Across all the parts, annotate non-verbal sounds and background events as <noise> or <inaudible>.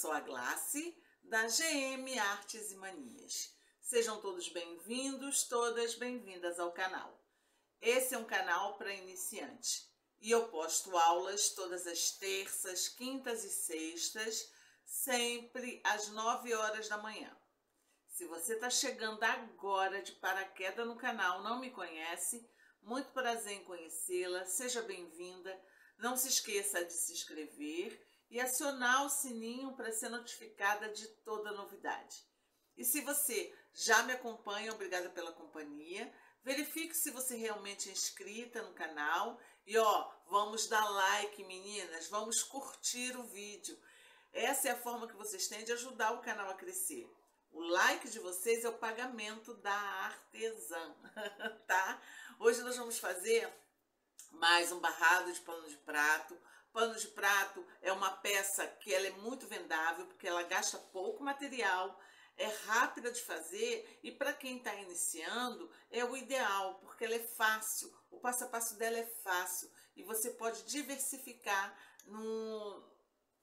Sou a Glace, da GM Artes e Manias. Sejam todos bem-vindos, todas bem-vindas ao canal. Esse é um canal para iniciante e eu posto aulas todas as terças, quintas e sextas, sempre às 9 horas da manhã. Se você está chegando agora de paraquedas no canal, não me conhece, muito prazer em conhecê-la, seja bem-vinda. Não se esqueça de se inscrever e acionar o sininho para ser notificada de toda novidade. E se você já me acompanha, obrigada pela companhia. Verifique se você realmente é inscrita no canal. E ó, vamos dar like, meninas, vamos curtir o vídeo. Essa é a forma que vocês têm de ajudar o canal a crescer. O like de vocês é o pagamento da artesã, <laughs> tá? Hoje nós vamos fazer mais um barrado de pano de prato. Pano de prato é uma peça que ela é muito vendável, porque ela gasta pouco material, é rápida de fazer e para quem está iniciando é o ideal, porque ela é fácil, o passo a passo dela é fácil e você pode diversificar no,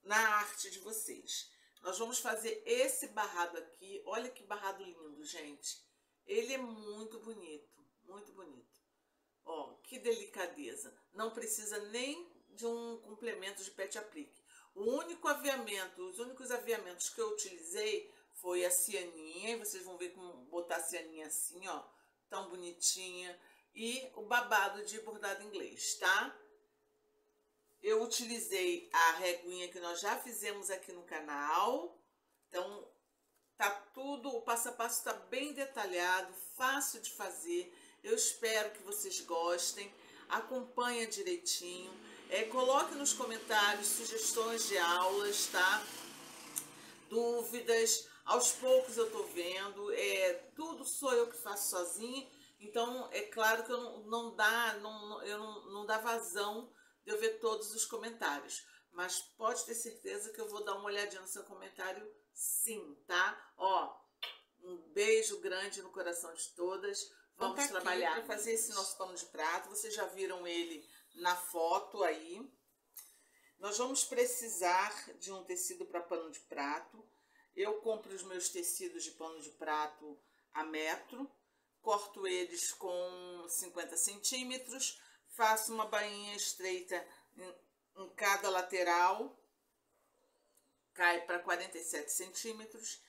na arte de vocês. Nós vamos fazer esse barrado aqui. Olha que barrado lindo, gente. Ele é muito bonito, muito bonito. Ó, que delicadeza. Não precisa nem de um complemento de pet aplique. O único aviamento, os únicos aviamentos que eu utilizei foi a cianinha. E vocês vão ver como botar a cianinha assim, ó. Tão bonitinha. E o babado de bordado inglês, tá? Eu utilizei a reguinha que nós já fizemos aqui no canal. Então, tá tudo, o passo a passo está bem detalhado, fácil de fazer. Eu espero que vocês gostem. Acompanha direitinho. É, coloque nos comentários sugestões de aulas, tá? Dúvidas. Aos poucos eu tô vendo. É, tudo sou eu que faço sozinha. Então, é claro que eu não, não dá, não, eu não, não dá vazão de eu ver todos os comentários. Mas pode ter certeza que eu vou dar uma olhadinha no seu comentário sim, tá? Ó, um beijo grande no coração de todas. Vamos tá trabalhar para fazer esse nosso pano de prato. Vocês já viram ele na foto aí. Nós vamos precisar de um tecido para pano de prato. Eu compro os meus tecidos de pano de prato a metro, corto eles com 50 centímetros, faço uma bainha estreita em, em cada lateral, cai para 47 centímetros.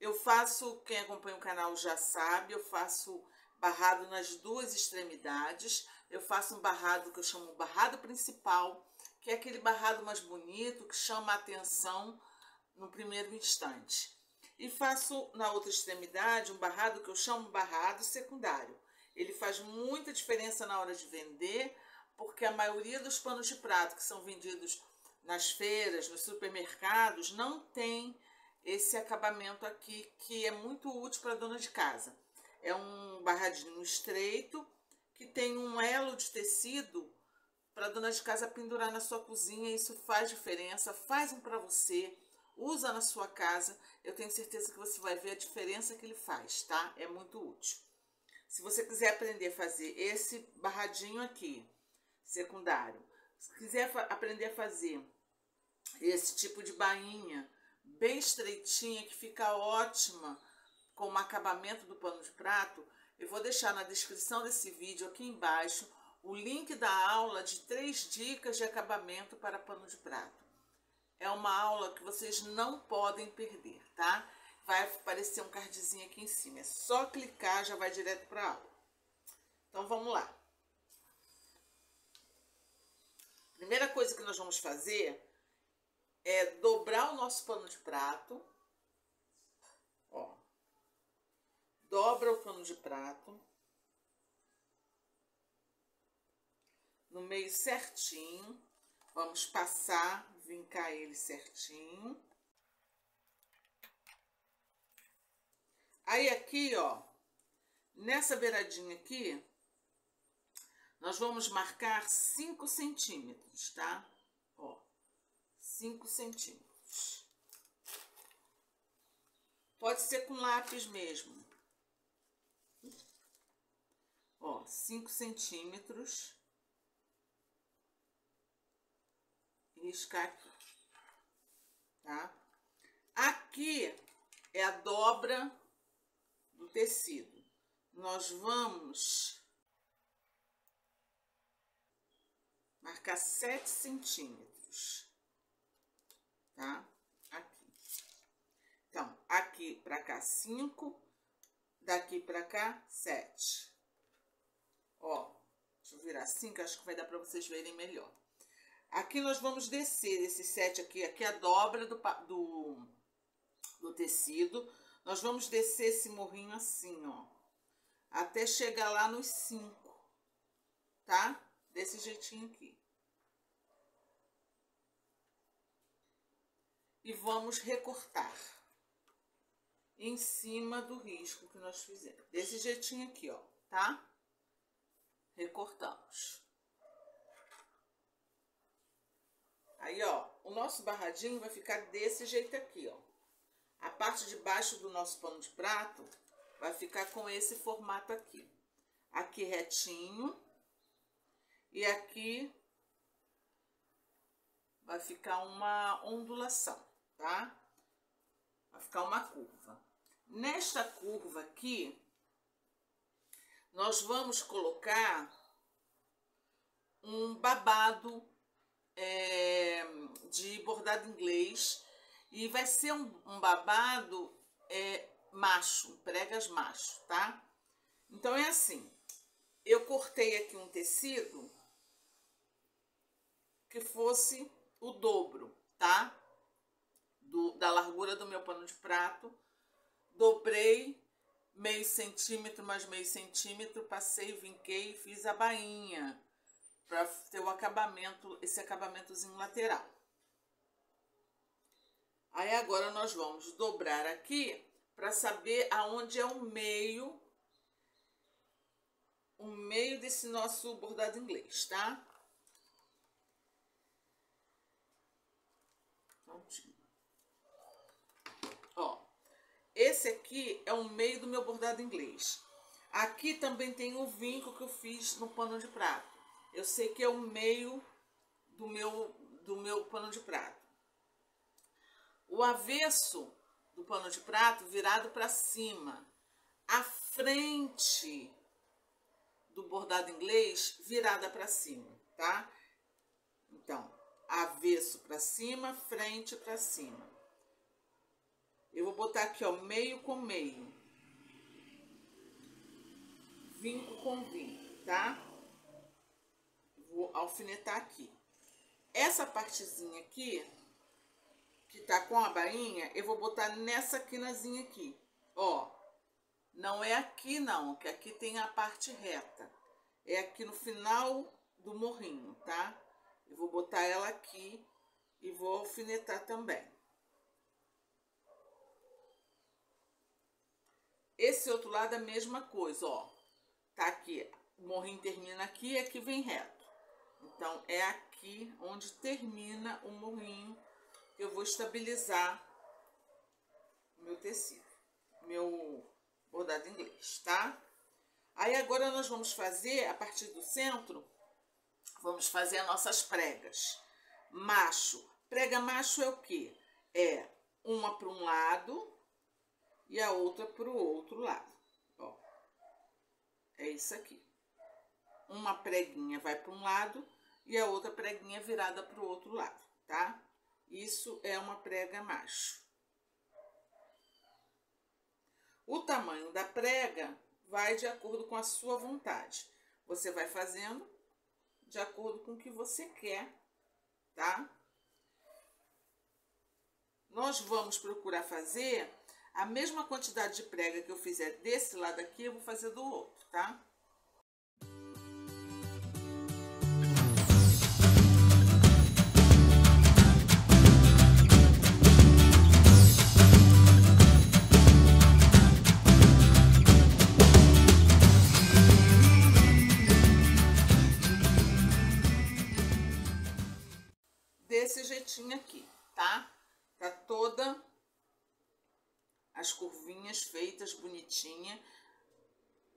Eu faço, quem acompanha o canal já sabe, eu faço barrado nas duas extremidades. Eu faço um barrado que eu chamo barrado principal, que é aquele barrado mais bonito, que chama a atenção no primeiro instante. E faço na outra extremidade um barrado que eu chamo barrado secundário. Ele faz muita diferença na hora de vender, porque a maioria dos panos de prato que são vendidos nas feiras, nos supermercados, não tem esse acabamento aqui que é muito útil para dona de casa. É um barradinho estreito que tem um elo de tecido para dona de casa pendurar na sua cozinha. Isso faz diferença, faz um para você, usa na sua casa. Eu tenho certeza que você vai ver a diferença que ele faz, tá? É muito útil. Se você quiser aprender a fazer esse barradinho aqui, secundário, se quiser aprender a fazer esse tipo de bainha bem estreitinha, que fica ótima com o acabamento do pano de prato, eu vou deixar na descrição desse vídeo aqui embaixo o link da aula de três dicas de acabamento para pano de prato. É uma aula que vocês não podem perder, tá? vai aparecer um cardzinho aqui em cima. É só clicar, já vai direto para a aula. Então, vamos lá. Primeira coisa que nós vamos fazer é dobrar o nosso pano de prato. Ó. Dobra o pano de prato. No meio certinho. Vamos passar, vincar ele certinho. Aí aqui, ó, nessa beiradinha aqui, nós vamos marcar 5 centímetros, tá? Ó, 5 centímetros. Pode ser com lápis mesmo ó, 5 centímetros e riscar aqui, tá? Aqui é a dobra do tecido. Nós vamos marcar 7 centímetros, tá? Aqui. Então, aqui para cá 5, daqui para cá 7. Ó, deixa eu virar assim, que acho que vai dar pra vocês verem melhor. Aqui nós vamos descer esse 7 aqui, aqui é a dobra do, do, do tecido. Nós vamos descer esse morrinho assim, ó, até chegar lá nos 5, tá? Desse jeitinho aqui. E vamos recortar em cima do risco que nós fizemos. Desse jeitinho aqui, ó, tá? Recortamos. Aí, ó, o nosso barradinho vai ficar desse jeito aqui, ó. A parte de baixo do nosso pano de prato vai ficar com esse formato aqui. Aqui retinho. E aqui vai ficar uma ondulação, tá? Vai ficar uma curva. Nesta curva aqui, nós vamos colocar um babado é, de bordado inglês e vai ser um, um babado é, macho, pregas macho, tá? Então é assim, eu cortei aqui um tecido que fosse o dobro, tá? Do, da largura do meu pano de prato, dobrei meio centímetro mais meio centímetro, passei, vinquei e fiz a bainha para ter o acabamento, esse acabamentozinho lateral. Aí agora nós vamos dobrar aqui para saber aonde é o meio, o meio desse nosso bordado inglês, tá? Prontinho. Ó, esse aqui é o meio do meu bordado inglês. Aqui também tem o vinco que eu fiz no pano de prato. Eu sei que é o meio do meu, do meu pano de prato. O avesso do pano de prato virado para cima. A frente do bordado inglês virada para cima, tá? Então, avesso para cima, frente para cima. Eu vou botar aqui, ó, meio com meio. Vinco com vinco, tá? Vou alfinetar aqui. Essa partezinha aqui, que tá com a bainha, eu vou botar nessa quinazinha aqui, ó. Não é aqui não, que aqui tem a parte reta. É aqui no final do morrinho, tá? Eu vou botar ela aqui e vou alfinetar também. Esse outro lado é a mesma coisa, ó. Tá aqui, o morrinho termina aqui e aqui vem reto. Então, é aqui onde termina o morrinho que eu vou estabilizar meu tecido, meu bordado inglês, tá? Aí, agora nós vamos fazer, a partir do centro, vamos fazer as nossas pregas. Macho. Prega macho é o quê? É uma para um lado e a outra para o outro lado. Ó, é isso aqui. Uma preguinha vai para um lado e a outra preguinha virada para o outro lado, tá? Isso é uma prega macho. O tamanho da prega vai de acordo com a sua vontade. Você vai fazendo de acordo com o que você quer, tá? Nós vamos procurar fazer a mesma quantidade de prega que eu fizer desse lado aqui, eu vou fazer do outro, tá?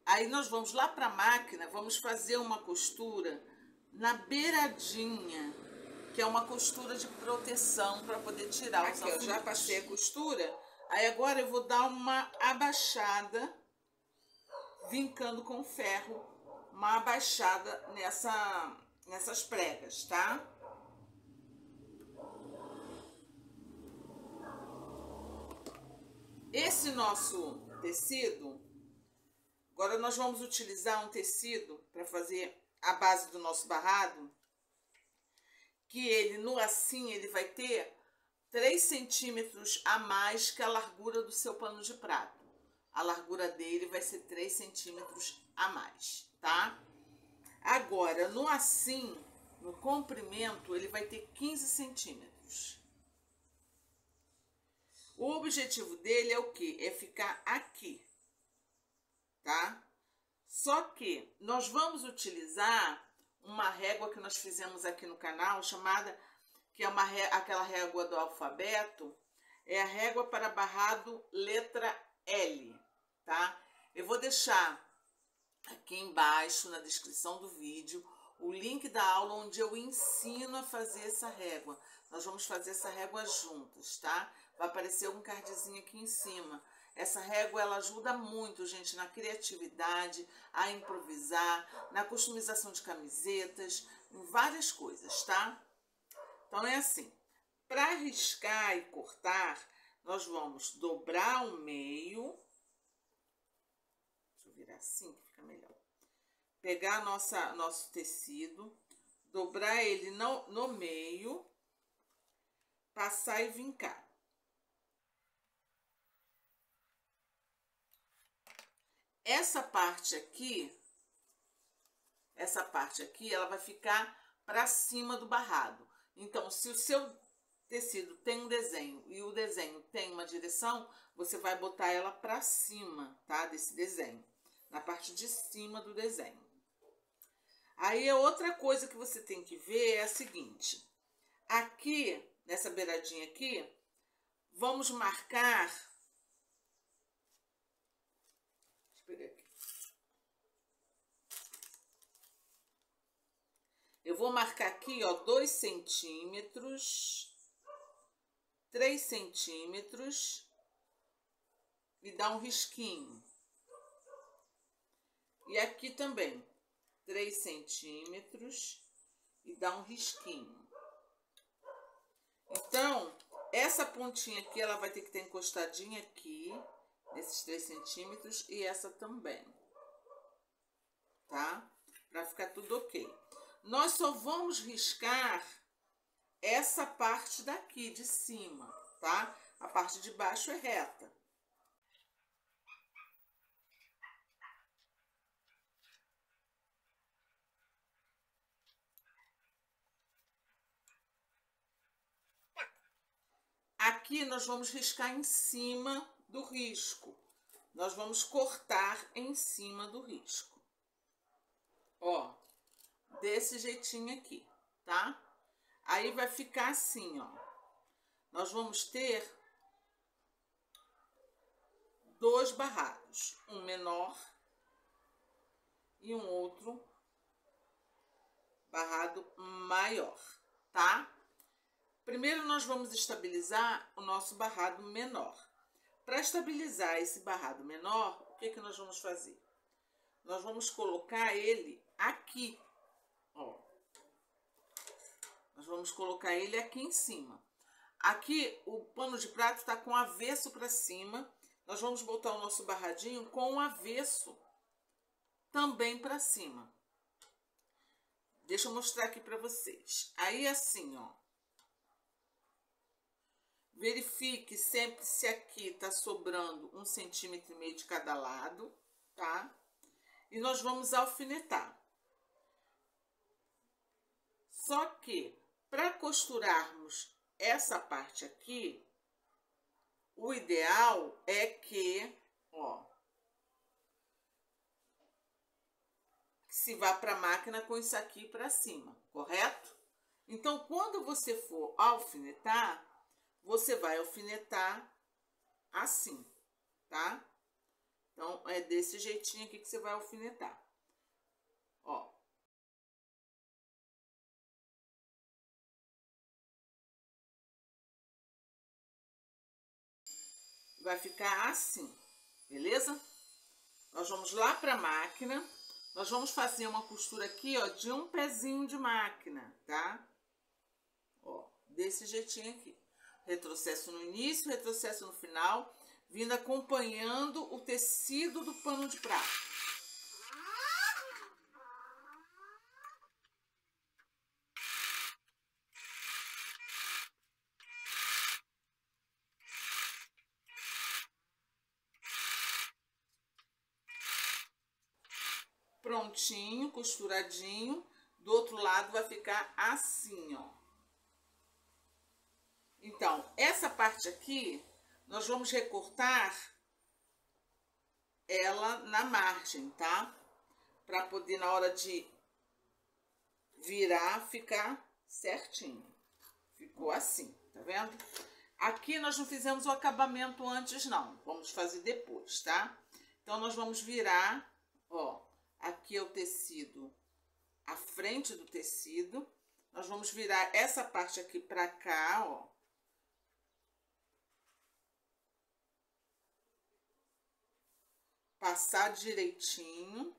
Aí nós vamos lá para a máquina, vamos fazer uma costura na beiradinha, que é uma costura de proteção para poder tirar os Aqui, eu já passei a costura, Aí agora eu vou dar uma abaixada, vincando com ferro, uma abaixada nessa, nessas pregas, tá? Esse nosso tecido, agora nós vamos utilizar um tecido para fazer a base do nosso barrado, que ele no assim ele vai ter 3 centímetros a mais que a largura do seu pano de prato. A largura dele vai ser 3 centímetros a mais, tá? Agora, no assim, no comprimento, ele vai ter 15 centímetros. O objetivo dele é o que? É ficar aqui, tá? Só que nós vamos utilizar uma régua que nós fizemos aqui no canal, chamada, que é uma aquela régua do alfabeto, é a régua para barrado letra L, tá? Eu vou deixar aqui embaixo na descrição do vídeo o link da aula onde eu ensino a fazer essa régua. Nós vamos fazer essa régua juntas, tá? Vai aparecer um cardzinho aqui em cima. Essa régua ela ajuda muito, gente, na criatividade, a improvisar, na customização de camisetas, em várias coisas, tá? Então é assim. Para riscar e cortar, nós vamos dobrar o meio. Deixa eu virar assim que fica melhor. Pegar nossa, nosso tecido, dobrar ele no, no meio, passar e vincar. Essa parte aqui, essa parte aqui, ela vai ficar para cima do barrado. Então, se o seu tecido tem um desenho e o desenho tem uma direção, você vai botar ela para cima, tá? Desse desenho, na parte de cima do desenho. Aí, outra coisa que você tem que ver é a seguinte. Aqui, nessa beiradinha aqui, vamos marcar Eu vou marcar aqui, ó, dois centímetros, três centímetros e dar um risquinho. E aqui também, três centímetros e dar um risquinho. Então, essa pontinha aqui, ela vai ter que ter encostadinha aqui, nesses três centímetros, e essa também, tá? Pra ficar tudo ok nós só vamos riscar essa parte daqui de cima, tá? A parte de baixo é reta. Aqui nós vamos riscar em cima do risco. Nós vamos cortar em cima do risco. Ó, desse jeitinho aqui, tá? Aí vai ficar assim, ó. Nós vamos ter dois barrados, um menor e um outro barrado maior, tá? Primeiro nós vamos estabilizar o nosso barrado menor. Para estabilizar esse barrado menor, o que, que nós vamos fazer? Nós vamos colocar ele aqui Ó. Nós vamos colocar ele aqui em cima. Aqui o pano de prato está com avesso para cima. Nós vamos botar o nosso barradinho com o avesso também para cima. Deixa eu mostrar aqui para vocês. Aí assim, ó. Verifique sempre se aqui tá sobrando um centímetro e meio de cada lado, tá? E nós vamos alfinetar. Só que para costurarmos essa parte aqui, o ideal é que, ó, se vá para a máquina com isso aqui para cima, correto? Então, quando você for alfinetar, você vai alfinetar assim, tá? Então, é desse jeitinho aqui que você vai alfinetar. Ó, vai ficar assim, beleza? Nós vamos lá para a máquina, nós vamos fazer uma costura aqui, ó, de um pezinho de máquina, tá? Ó, desse jeitinho aqui. Retrocesso no início, retrocesso no final, vindo acompanhando o tecido do pano de prato. Costuradinho. Do outro lado vai ficar assim, ó. Então, essa parte aqui, nós vamos recortar ela na margem, tá? Pra poder, na hora de virar, ficar certinho. Ficou assim, tá vendo? Aqui nós não fizemos o acabamento antes, não. Vamos fazer depois, tá? Então, nós vamos virar, ó, aqui é o tecido, a frente do tecido. Nós vamos virar essa parte aqui pra cá, ó. Passar direitinho.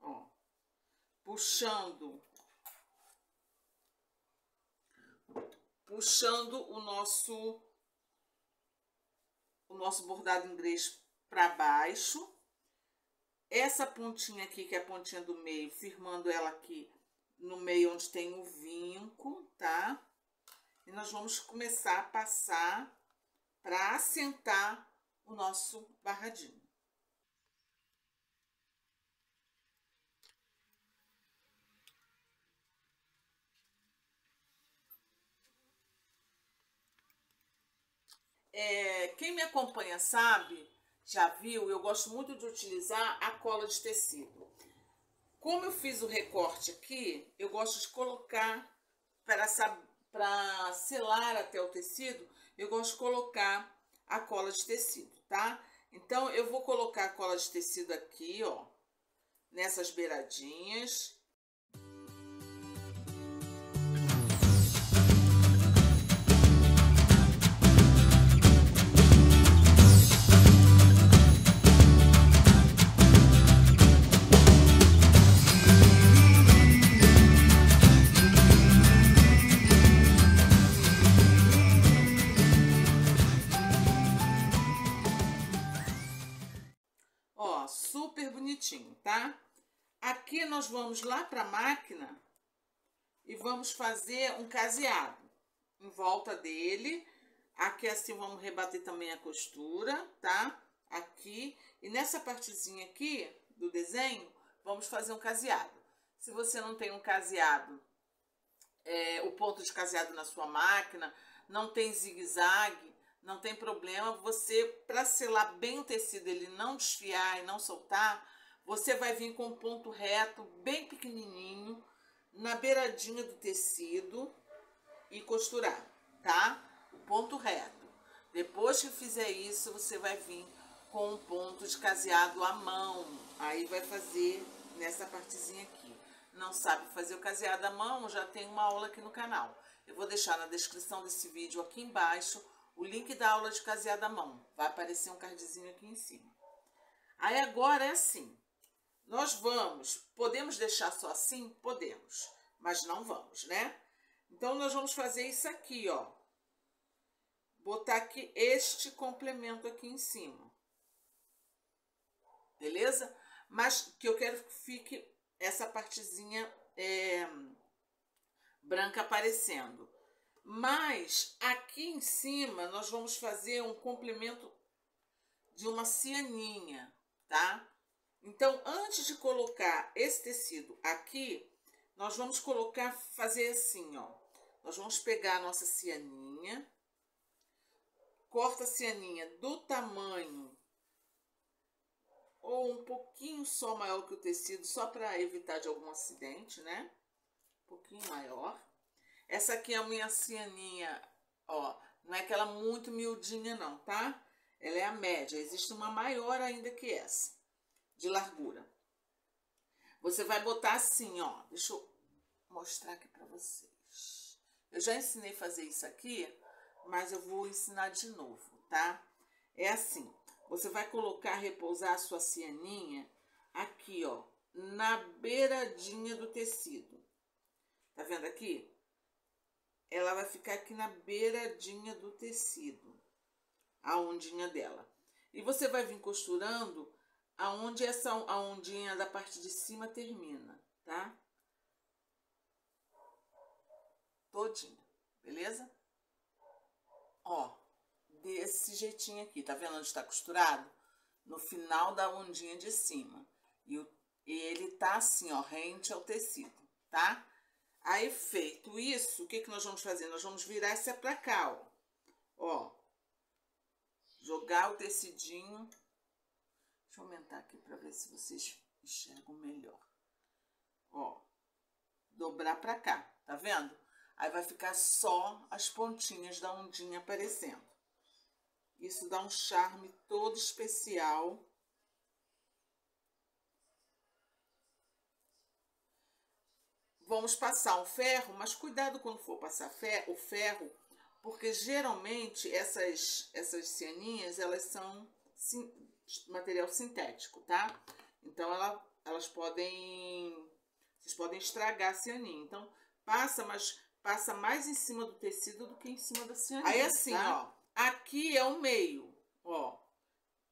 Ó. Puxando. Puxando o nosso o nosso bordado inglês para baixo essa pontinha aqui, que é a pontinha do meio, firmando ela aqui no meio onde tem o vinco, tá? E nós vamos começar a passar para assentar o nosso barradinho. É, quem me acompanha sabe já viu, eu gosto muito de utilizar a cola de tecido. Como eu fiz o recorte aqui, eu gosto de colocar para selar até o tecido, eu gosto de colocar a cola de tecido, tá? Então, eu vou colocar a cola de tecido aqui, ó, nessas beiradinhas. Vamos lá para a máquina e vamos fazer um caseado em volta dele. Aqui assim vamos rebater também a costura, tá? Aqui. E nessa partezinha aqui do desenho, vamos fazer um caseado. Se você não tem um caseado, é, o ponto de caseado na sua máquina, não tem zigue-zague, não tem problema. Você, para selar bem o tecido, ele não desfiar e não soltar, você vai vir com um ponto reto, bem pequenininho, na beiradinha do tecido e costurar, tá? O ponto reto. Depois que fizer isso, você vai vir com um ponto de caseado à mão. Aí vai fazer nessa partezinha aqui. Não sabe fazer o caseado à mão? Já tem uma aula aqui no canal. Eu vou deixar na descrição desse vídeo aqui embaixo o link da aula de caseado à mão. Vai aparecer um cardzinho aqui em cima. Aí agora é assim. Nós vamos, podemos deixar só assim? Podemos, mas não vamos, né? Então, nós vamos fazer isso aqui, ó. Botar aqui este complemento aqui em cima. Beleza? Mas que eu quero que fique essa partezinha é, branca aparecendo. Mas aqui em cima nós vamos fazer um complemento de uma cianinha, tá? Então, antes de colocar esse tecido aqui, nós vamos colocar, fazer assim, ó. Nós vamos pegar a nossa cianinha, corta a cianinha do tamanho ou um pouquinho só maior que o tecido, só para evitar de algum acidente, né? Um pouquinho maior. Essa aqui é a minha cianinha, ó, não é aquela muito miudinha não, tá? Ela é a média, existe uma maior ainda que essa de largura. Você vai botar assim, ó. Deixa eu mostrar aqui pra vocês. Eu já ensinei a fazer isso aqui mas eu vou ensinar de novo, tá? É assim, você vai colocar, repousar a sua cianinha aqui, ó, na beiradinha do tecido. Tá vendo aqui? Ela vai ficar aqui na beiradinha do tecido, a ondinha dela. E você vai vir costurando aonde essa a ondinha da parte de cima termina, tá? Todinha, beleza? Ó, desse jeitinho aqui, tá vendo onde está costurado? No final da ondinha de cima. E, o, ele tá assim, ó, rente ao tecido, tá? Aí, feito isso, o que, que nós vamos fazer? Nós vamos virar essa pra cá, ó. Ó. Jogar o tecidinho. Deixa eu aumentar aqui pra ver se vocês enxergam melhor. Ó. Dobrar pra cá, tá vendo? Aí vai ficar só as pontinhas da ondinha aparecendo. Isso dá um charme todo especial. Vamos passar um ferro, mas cuidado quando for passar o ferro, porque geralmente essas, essas cianinhas, elas são material sintético, tá? Então, ela, elas podem, vocês podem estragar a cianinha. Então, passa, mas passa mais em cima do tecido do que em cima da cianinha. Aí assim, tá? ó, aqui é o meio, ó.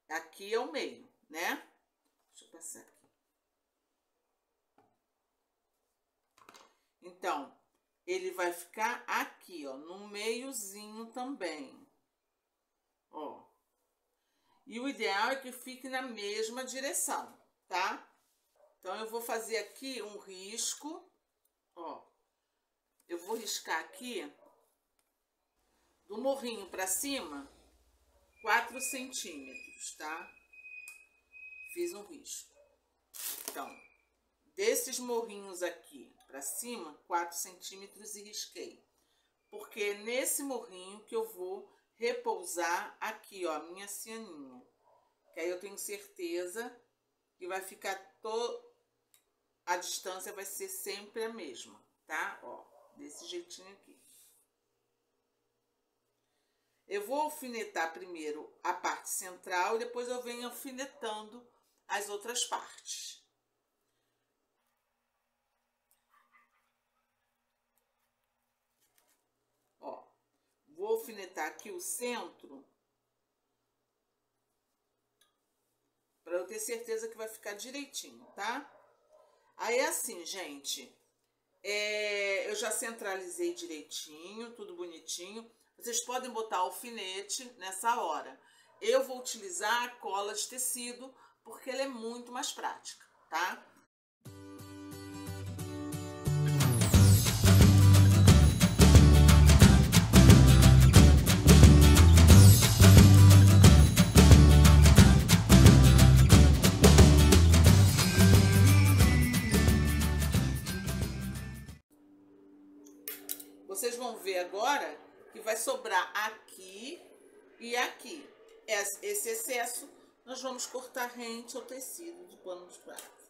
Aqui é o meio, né? Deixa eu passar aqui. Então, ele vai ficar aqui, ó, no meiozinho também. Ó. E o ideal é que fique na mesma direção, tá? Então, eu vou fazer aqui um risco, ó eu vou riscar aqui do morrinho para cima 4 centímetros, tá? Fiz um risco. Então, desses morrinhos aqui para cima, 4 centímetros e risquei. Porque é nesse morrinho que eu vou repousar aqui, ó, minha cianinha. Que aí eu tenho certeza que vai ficar to... a distância vai ser sempre a mesma, tá? Ó desse jeitinho aqui. Eu vou alfinetar primeiro a parte central e depois eu venho alfinetando as outras partes. Ó, vou alfinetar aqui o centro para eu ter certeza que vai ficar direitinho, tá? Aí, assim, gente, é, eu já centralizei direitinho, tudo bonitinho. Vocês podem botar alfinete nessa hora. Eu vou utilizar a cola de tecido porque ela é muito mais prática, tá? Vai sobrar aqui e aqui. Esse excesso nós vamos cortar rente ao tecido do pano de prato.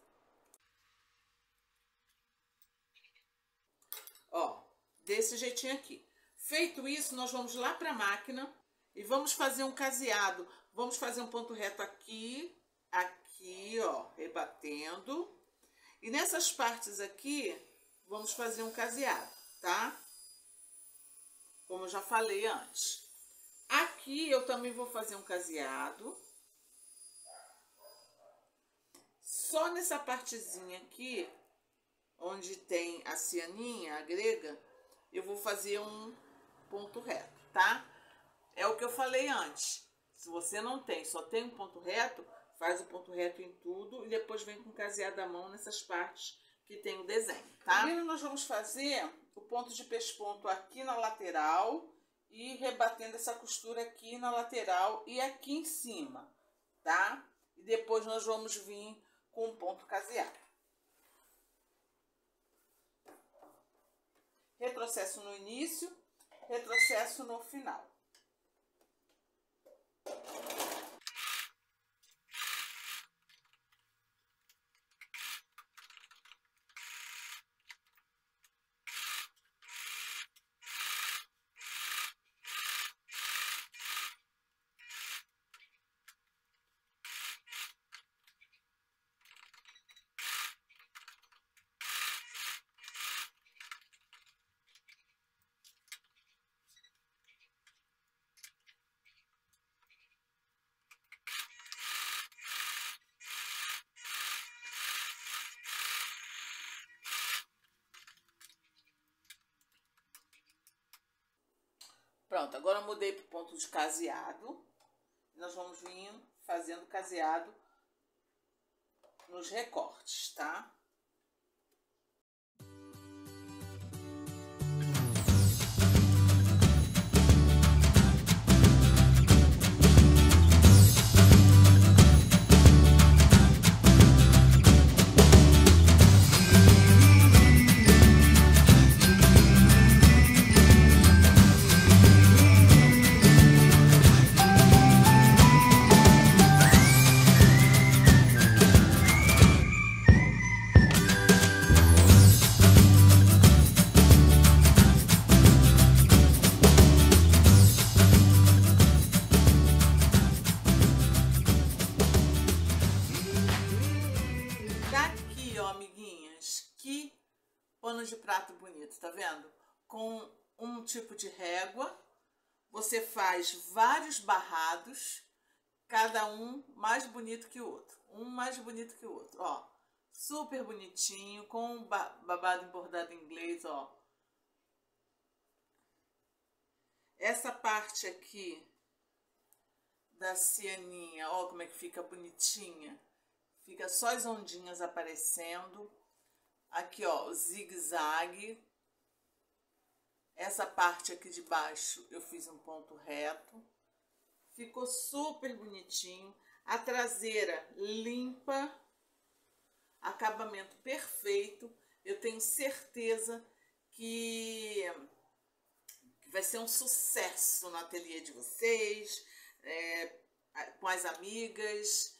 Ó, desse jeitinho aqui. Feito isso, nós vamos lá para a máquina e vamos fazer um caseado. Vamos fazer um ponto reto aqui, aqui, ó, rebatendo. E nessas partes aqui, vamos fazer um caseado, tá? Como eu já falei antes. Aqui eu também vou fazer um caseado. Só nessa partezinha aqui, onde tem a cianinha, a grega, eu vou fazer um ponto reto, tá? É o que eu falei antes. Se você não tem, só tem um ponto reto, faz o ponto reto em tudo e depois vem com caseado à mão nessas partes que tem o desenho, tá? Primeiro nós vamos fazer o ponto de pesponto aqui na lateral e rebatendo essa costura aqui na lateral e aqui em cima, tá? E depois nós vamos vir com o ponto caseado. Retrocesso no início, retrocesso no final. Pronto, agora mudei para o ponto de caseado. Nós vamos vir fazendo caseado nos recortes, tá? Bonito, tá vendo? Com um tipo de régua, você faz vários barrados, cada um mais bonito que o outro. Um mais bonito que o outro, ó. Super bonitinho, com babado bordado em inglês, ó. Essa parte aqui da cianinha, ó como é que fica bonitinha. Fica só as ondinhas aparecendo. Aqui, ó, zigue-zague. Essa parte aqui de baixo eu fiz um ponto reto. Ficou super bonitinho. A traseira limpa. Acabamento perfeito. Eu tenho certeza que, que vai ser um sucesso no ateliê de vocês, é, com as amigas.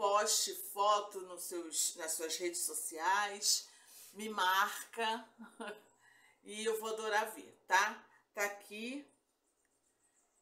Poste foto nos seus, nas suas redes sociais me marca <laughs> e eu vou adorar ver, tá? Tá aqui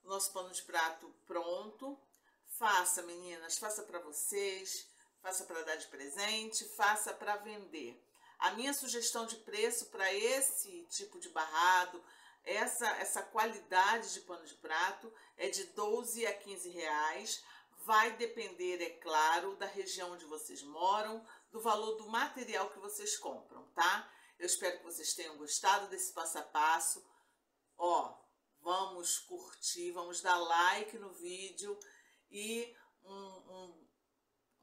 nosso pano de prato pronto. Faça, meninas, faça para vocês, faça para dar de presente, faça para vender. A minha sugestão de preço para esse tipo de barrado, essa, essa qualidade de pano de prato é de 12 a 15 reais. Vai depender, é claro, da região onde vocês moram, do valor do material que vocês compram, tá? Eu espero que vocês tenham gostado desse passo a passo. Ó, vamos curtir, vamos dar like no vídeo e um, um,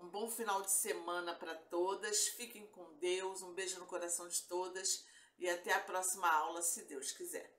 um bom final de semana para todas. Fiquem com Deus, um beijo no coração de todas e até a próxima aula, se Deus quiser.